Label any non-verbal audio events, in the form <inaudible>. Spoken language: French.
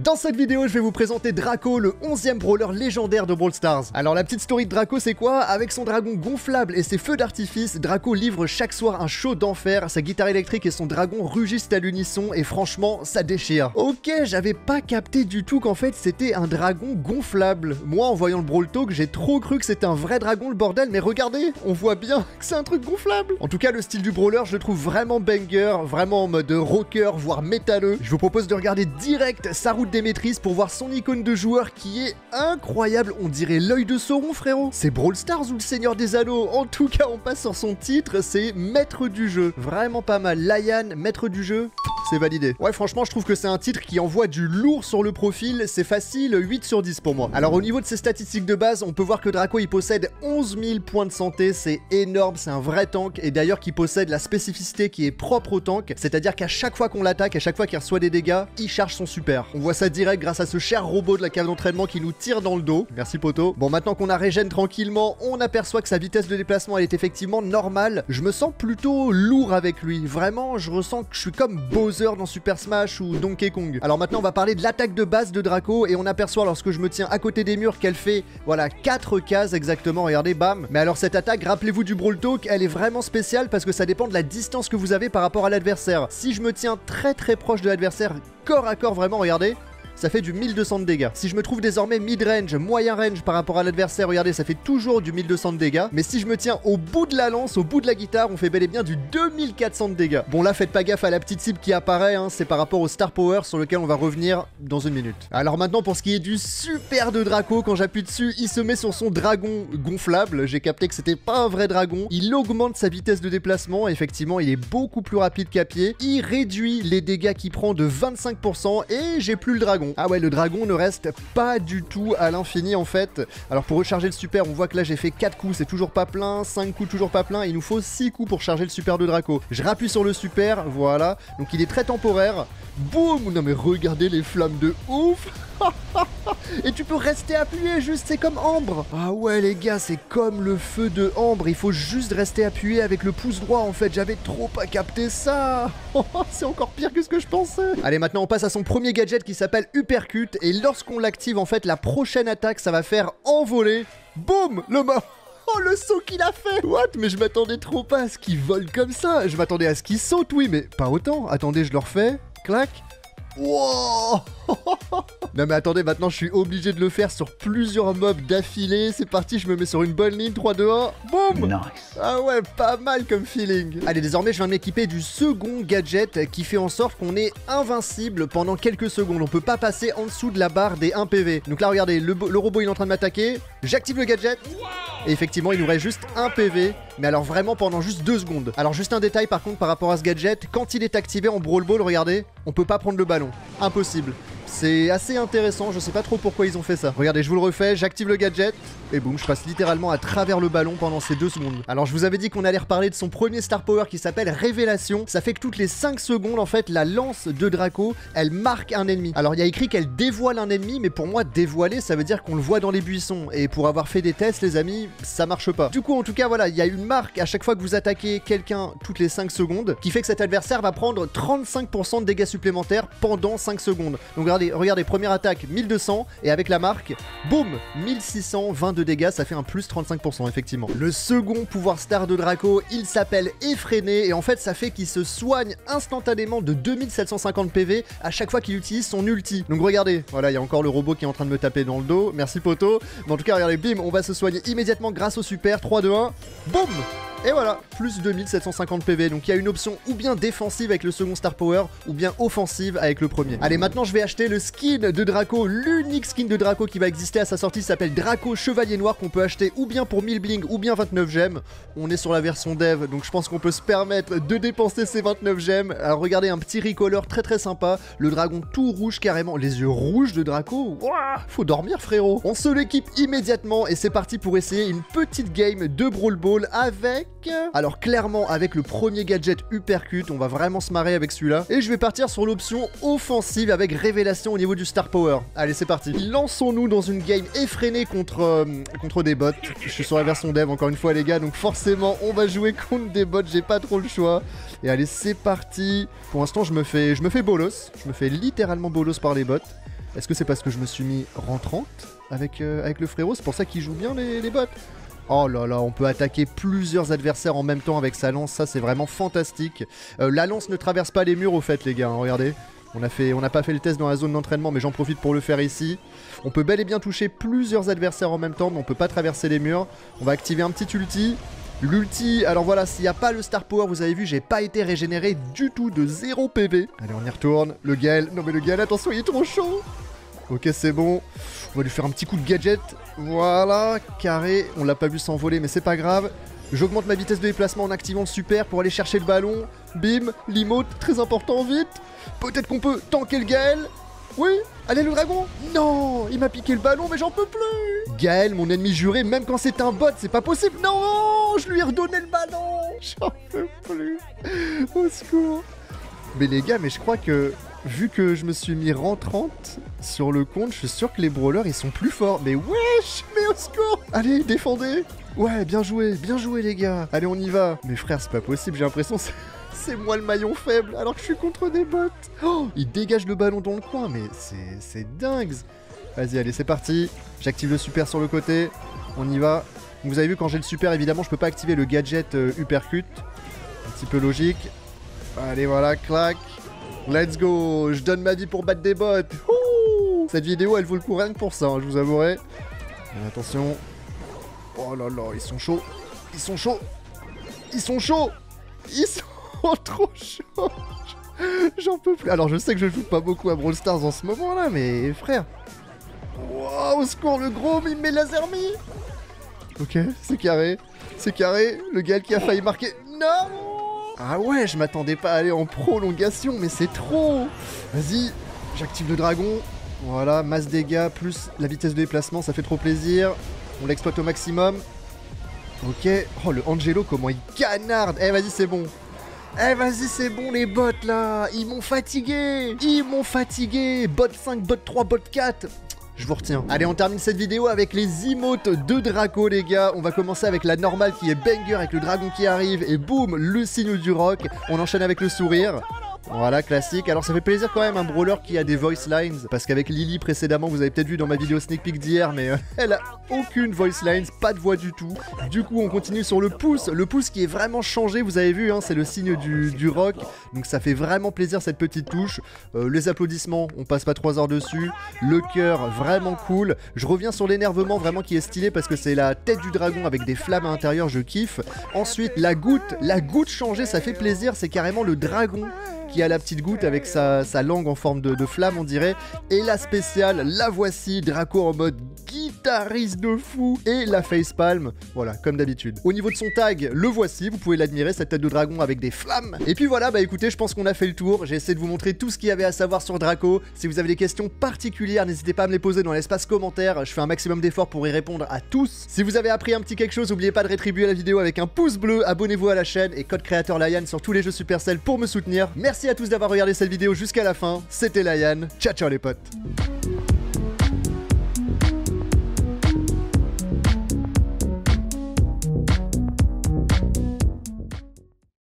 Dans cette vidéo, je vais vous présenter Draco, le 11e brawler légendaire de Brawl Stars. Alors la petite story de Draco, c'est quoi? Avec son dragon gonflable et ses feux d'artifice, Draco livre chaque soir un show d'enfer, sa guitare électrique et son dragon rugissent à l'unisson et franchement, ça déchire. Ok, j'avais pas capté du tout qu'en fait c'était un dragon gonflable. Moi, en voyant le Brawl Talk, j'ai trop cru que c'était un vrai dragon le bordel, mais regardez, on voit bien <laughs> que c'est un truc gonflable. En tout cas, le style du brawler, je le trouve vraiment banger, vraiment en mode rocker, voire métalleux. Je vous propose de regarder direct sa route des maîtrises pour voir son icône de joueur qui est incroyable. On dirait l'œil de Sauron, frérot. C'est Brawl Stars ou le Seigneur des Anneaux? En tout cas, on passe sur son titre, c'est Maître du jeu. Vraiment pas mal. Layan, Maître du jeu c'est validé. Ouais, franchement, je trouve que c'est un titre qui envoie du lourd sur le profil. C'est facile, 8 sur 10 pour moi. Alors, au niveau de ses statistiques de base, on peut voir que Draco, il possède 11 000 points de santé. C'est énorme, c'est un vrai tank. Et d'ailleurs, qui possède la spécificité qui est propre au tank. C'est-à-dire qu'à chaque fois qu'on l'attaque, à chaque fois qu'il reçoit des dégâts, il charge son super. On voit ça direct grâce à ce cher robot de la cave d'entraînement qui nous tire dans le dos. Merci, poteau. Bon, maintenant qu'on a régène tranquillement, on aperçoit que sa vitesse de déplacement, elle est effectivement normale. Je me sens plutôt lourd avec lui. Vraiment, je ressens que je suis comme Bowser dans Super Smash ou Donkey Kong. Alors maintenant on va parler de l'attaque de base de Draco et on aperçoit lorsque je me tiens à côté des murs qu'elle fait voilà 4 cases exactement, regardez bam. Mais alors cette attaque, rappelez-vous du Brawl Talk, elle est vraiment spéciale parce que ça dépend de la distance que vous avez par rapport à l'adversaire. Si je me tiens très très proche de l'adversaire, corps à corps vraiment, regardez, ça fait du 1200 de dégâts. Si je me trouve désormais mid-range, moyen range par rapport à l'adversaire, regardez, ça fait toujours du 1200 de dégâts. Mais si je me tiens au bout de la lance, au bout de la guitare, on fait bel et bien du 2400 de dégâts. Bon là, faites pas gaffe à la petite cible qui apparaît, hein, c'est par rapport au Star Power sur lequel on va revenir dans une minute. Alors maintenant, pour ce qui est du super de Draco, quand j'appuie dessus, il se met sur son dragon gonflable. J'ai capté que c'était pas un vrai dragon. Il augmente sa vitesse de déplacement, effectivement, il est beaucoup plus rapide qu'à pied. Il réduit les dégâts qu'il prend de 25% et j'ai plus le dragon. Ah ouais, le dragon ne reste pas du tout à l'infini en fait. Alors pour recharger le super, on voit que là j'ai fait 4 coups, c'est toujours pas plein, 5 coups toujours pas plein, il nous faut 6 coups pour charger le super de Draco. Je rappuie sur le super, voilà, donc il est très temporaire. Boum Non mais regardez les flammes de ouf <laughs> Et tu peux rester appuyé juste, c'est comme Ambre. Ah ouais les gars, c'est comme le feu de Ambre, il faut juste rester appuyé avec le pouce droit en fait, j'avais trop pas capté ça. <laughs> C'est encore pire que ce que je pensais. Allez maintenant on passe à son premier gadget qui s'appelle Uppercut, et lorsqu'on l'active en fait, la prochaine attaque ça va faire envoler, boum Le mort <laughs> Oh le saut qu'il a fait. What? Mais je m'attendais trop pas à ce qu'il vole comme ça. Je m'attendais à ce qu'il saute, oui, mais pas autant. Attendez, je le refais, clac Wow <laughs> Non mais attendez, maintenant je suis obligé de le faire sur plusieurs mobs d'affilée. C'est parti, je me mets sur une bonne ligne, 3, 2, 1, boum Nice Ah ouais, pas mal comme feeling Allez, désormais je viens de m'équiper du second gadget qui fait en sorte qu'on est invincible pendant quelques secondes. On peut pas passer en dessous de la barre des 1 PV. Donc là, regardez, le, le robot il est en train de m'attaquer. J'active le gadget. Et effectivement, il nous reste juste un PV, mais alors vraiment pendant juste 2 secondes. Alors juste un détail par contre par rapport à ce gadget, quand il est activé en Brawl Ball, regardez, on peut pas prendre le ballon. Impossible. C'est assez intéressant, je sais pas trop pourquoi ils ont fait ça. Regardez, je vous le refais, j'active le gadget, et boum, je passe littéralement à travers le ballon pendant ces deux secondes. Alors je vous avais dit qu'on allait reparler de son premier Star Power qui s'appelle Révélation. Ça fait que toutes les 5 secondes, en fait, la lance de Draco, elle marque un ennemi. Alors il y a écrit qu'elle dévoile un ennemi, mais pour moi, dévoiler, ça veut dire qu'on le voit dans les buissons. Et pour avoir fait des tests, les amis, ça marche pas. Du coup, en tout cas, voilà, il y a une marque à chaque fois que vous attaquez quelqu'un toutes les 5 secondes, qui fait que cet adversaire va prendre 35% de dégâts supplémentaires pendant 5 secondes. Donc regardez, regardez, première attaque 1200 et avec la marque, boum, 1620 de dégâts, ça fait un plus 35% effectivement. Le second pouvoir star de Draco, il s'appelle Effréné et en fait ça fait qu'il se soigne instantanément de 2750 PV à chaque fois qu'il utilise son ulti. Donc regardez, voilà, il y a encore le robot qui est en train de me taper dans le dos, merci poteau. Mais en tout cas, regardez, bim, on va se soigner immédiatement grâce au super, 3, 2, 1, boum et voilà, plus 2750 PV. Donc il y a une option ou bien défensive avec le second Star Power, ou bien offensive avec le premier. Allez, maintenant je vais acheter le skin de Draco. L'unique skin de Draco qui va exister à sa sortie s'appelle Draco Chevalier Noir qu'on peut acheter ou bien pour 1000 bling ou bien 29 gemmes. On est sur la version dev, donc je pense qu'on peut se permettre de dépenser ces 29 gemmes. Alors regardez, un petit recolor très très sympa. Le dragon tout rouge carrément. Les yeux rouges de Draco. Ouah, faut dormir frérot. On se l'équipe immédiatement et c'est parti pour essayer une petite game de Brawl Ball avec alors clairement, avec le premier gadget Uppercut, on va vraiment se marrer avec celui-là. Et je vais partir sur l'option offensive avec révélation au niveau du Star Power. Allez, c'est parti. Lançons-nous dans une game effrénée contre, euh, contre des bots. Je suis sur la version dev encore une fois les gars, donc forcément on va jouer contre des bots, j'ai pas trop le choix. Et allez, c'est parti. Pour l'instant, je me fais je me fais bolos. Je me fais littéralement bolos par les bots. Est-ce que c'est parce que je me suis mis rentrante avec, euh, le frérot? C'est pour ça qu'il joue bien les, les bots Oh là là, on peut attaquer plusieurs adversaires en même temps avec sa lance, ça c'est vraiment fantastique. Euh, la lance ne traverse pas les murs au fait les gars, hein, regardez. On n'a pas fait le test dans la zone d'entraînement, mais j'en profite pour le faire ici. On peut bel et bien toucher plusieurs adversaires en même temps, mais on peut pas traverser les murs. On va activer un petit ulti. L'ulti, alors voilà, s'il n'y a pas le Star Power, vous avez vu, j'ai pas été régénéré du tout de 0 PV. Allez, on y retourne. Le Gale, non mais le Gale, attention, il est trop chaud. Ok, c'est bon. On va lui faire un petit coup de gadget. Voilà, carré. On l'a pas vu s'envoler, mais c'est pas grave. J'augmente ma vitesse de déplacement en activant le super pour aller chercher le ballon. Bim, l'emote, très important, vite. Peut-être qu'on peut tanker le Gaël. Oui, allez le dragon Non, il m'a piqué le ballon, mais j'en peux plus Gaël, mon ennemi juré, même quand c'est un bot, c'est pas possible. Non, je lui ai redonné le ballon. <laughs> J'en peux plus. Au secours. Mais les gars, mais je crois que vu que je me suis mis 30 sur le compte, je suis sûr que les brawlers ils sont plus forts. Mais wesh, mais au secours Allez, défendez Ouais, bien joué, bien joué les gars. Allez, on y va. Mais frère, c'est pas possible, j'ai l'impression que c'est moi le maillon faible alors que je suis contre des bots. Oh, il dégage le ballon dans le coin, mais c'est dingue. Vas-y, allez, c'est parti. J'active le super sur le côté. On y va. Vous avez vu, quand j'ai le super, évidemment, je peux pas activer le gadget euh, Uppercut. Un petit peu logique. Allez, voilà, clac. Let's go Je donne ma vie pour battre des bots Cette vidéo, elle vaut le coup rien que pour ça, hein, je vous avouerai. attention. Oh là là, ils sont chauds. Ils sont chauds. Ils sont chauds. Ils sont <laughs> trop chauds. J'en peux plus. Alors, je sais que je joue pas beaucoup à Brawl Stars en ce moment-là, mais frère. Wow, au secours, le gros, il met laser Ok, c'est carré. C'est carré. Le gars qui a failli marquer. Non ah ouais, je m'attendais pas à aller en prolongation, mais c'est trop Vas-y, j'active le dragon. Voilà, masse dégâts plus la vitesse de déplacement, ça fait trop plaisir. On l'exploite au maximum. Ok. Oh, le Angelo, comment il canarde Eh, vas-y, c'est bon. Eh, vas-y, c'est bon, les bots, là Ils m'ont fatigué Ils m'ont fatigué Bot 5, bot 3, bot 4 je vous retiens. Allez, on termine cette vidéo avec les emotes de Draco, les gars. On va commencer avec la normale qui est banger, avec le dragon qui arrive, et boum, le signe du rock. On enchaîne avec le sourire. Voilà, classique. Alors ça fait plaisir quand même un brawler qui a des voice lines, parce qu'avec Lily précédemment, vous avez peut-être vu dans ma vidéo sneak peek d'hier, mais euh, <laughs> elle a aucune voice lines, pas de voix du tout. Du coup, on continue sur le pouce, le pouce qui est vraiment changé, vous avez vu, hein, c'est le signe du, rock, donc ça fait vraiment plaisir cette petite touche. Euh, les applaudissements, on passe pas 3 heures dessus. Le cœur, vraiment cool. Je reviens sur l'énervement, vraiment qui est stylé, parce que c'est la tête du dragon avec des flammes à l'intérieur, je kiffe. Ensuite, la goutte, la goutte changée, ça fait plaisir, c'est carrément le dragon qui a la petite goutte avec sa, langue en forme de, flamme, on dirait. Et la spéciale, la voici, Draco en mode guitariste de fou. Et la facepalm, voilà, comme d'habitude. Au niveau de son tag, le voici, vous pouvez l'admirer, cette tête de dragon avec des flammes. Et puis voilà, bah écoutez, je pense qu'on a fait le tour. J'ai essayé de vous montrer tout ce qu'il y avait à savoir sur Draco. Si vous avez des questions particulières, n'hésitez pas à me les poser dans l'espace commentaire. Je fais un maximum d'efforts pour y répondre à tous. Si vous avez appris un petit quelque chose, n'oubliez pas de rétribuer la vidéo avec un pouce bleu, abonnez-vous à la chaîne et code créateur Lion sur tous les jeux Supercell pour me soutenir. Merci à tous d'avoir regardé cette vidéo jusqu'à la fin. C'était Layan. Ciao ciao les potes.